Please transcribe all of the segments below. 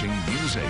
watching News 8.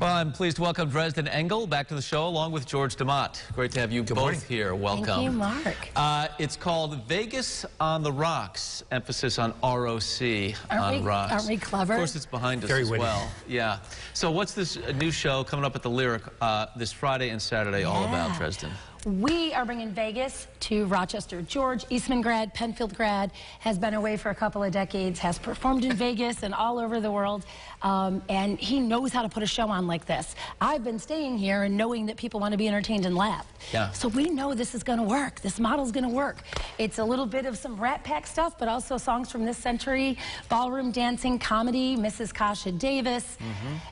Well, I'm pleased to welcome Dresden Engle back to the show along with George DeMott. Great to have you both morning. here. Welcome. Thank you, Mark. Uh, it's called Vegas on the ROCs, emphasis on ROC Aren't on we- rocks. aren't we clever? Of course, it's behind us Very as witty. well. Yeah. So what's this uh, new show coming up at the Lyric uh, this Friday and Saturday all about, Dresden? We are bringing Vegas to Rochester. George, Eastman grad, Penfield grad, has been away for a couple of decades, has performed in Vegas and all over the world, um, and he knows how to put a show on like this. I've been staying here and knowing that people want to be entertained and laugh. Yeah. So we know this is going to work. This model's going to work. It's a little bit of some Rat Pack stuff, but also songs from this century, ballroom dancing, comedy, Mrs. Kasha Davis,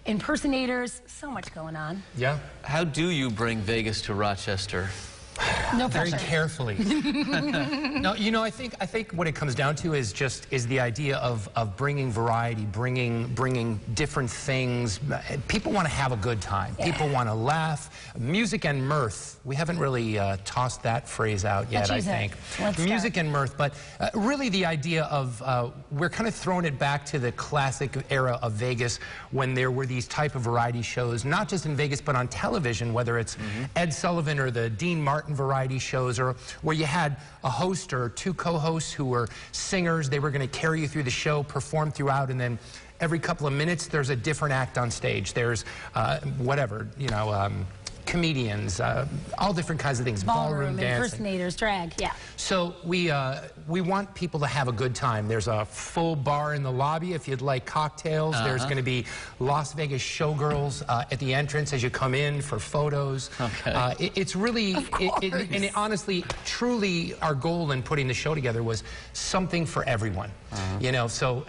impersonators, so much going on. Yeah. How do you bring Vegas to Rochester? No Very pressure. carefully. no, you know, I think I think what it comes down to is just is the idea of of bringing variety, bringing bringing different things. People want to have a good time. People want to laugh. Music and mirth. We haven't really uh, tossed that phrase out yet. I think Let's start. music and mirth, but uh, really the idea of uh, we're kind of throwing it back to the classic era of Vegas when there were these type of variety shows, not just in Vegas but on television, whether it's Ed Sullivan or the Dean Martin variety shows, or where you had a host or two co-hosts who were singers. They were going to carry you through the show, perform throughout, and then every couple of minutes there's a different act on stage. There's uh, whatever you know. Um, comedians, uh, all different kinds of things, Ballroom, dancing. impersonators, drag, yeah. So we uh, we want people to have a good time. There's a full bar in the lobby if you'd like cocktails. There's Uh-huh. going to be Las Vegas showgirls uh, at the entrance as you come in for photos. Okay. Uh, it- it's really, it, it, and it, honestly, truly, our goal in putting the show together was something for everyone. Uh-huh. You know, so.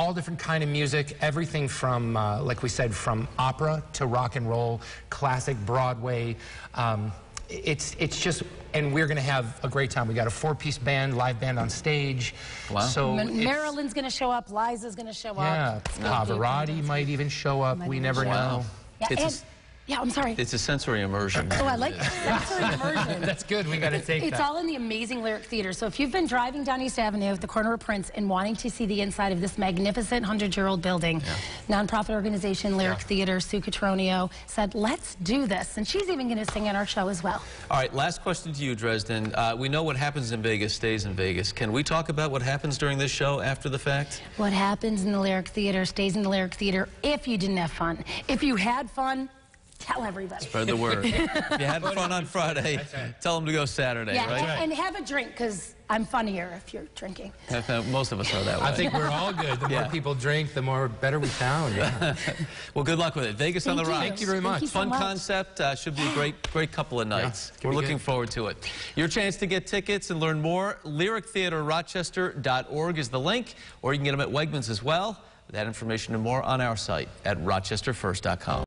All different kind of music, everything from, uh, like we said, from opera to rock and roll, classic Broadway. Um, it's it's just, and we're going to have a great time. We got a four-piece band, live band on stage. Wow. So Ma- Marilyn's going to show up. Liza's going to show yeah, up. Snooki Pavarotti might even show up. Might We never show know. Yeah, It's and, s- yeah, I'm sorry. It's a sensory immersion. Oh, I like sensory immersion. That's good. We got to take It's that. all in the amazing Lyric Theater. So if you've been driving down East Avenue at the corner of Prince and wanting to see the inside of this magnificent 100-year-old building, nonprofit organization Lyric Yeah. Theater, Sue Catronio, said, let's do this. And she's even going to sing in our show as well. All right, last question to you, Dresden. Uh, we know what happens in Vegas stays in Vegas. Can we talk about what happens during this show after the fact? What happens in the Lyric Theater stays in the Lyric Theater if you didn't have fun. If you had fun, tell everybody. Spread the word. if you had fun on Friday, tell them to go Saturday, Yeah, right? and, and have a drink because I'm funnier if you're drinking. Most of us are that way. I think we're all good. The Yeah. more people drink, the more better we sound. Yeah. well, good luck with it. Vegas on the Thank ROCs. Thank you very much. Thank you so Fun much. concept. Uh, should be a great, great couple of nights. it's gonna We're looking good. forward to it. Your chance to get tickets and learn more. LyricTheaterRochester.org is the link, or you can get them at Wegmans as well. That information and more on our site at RochesterFirst.com.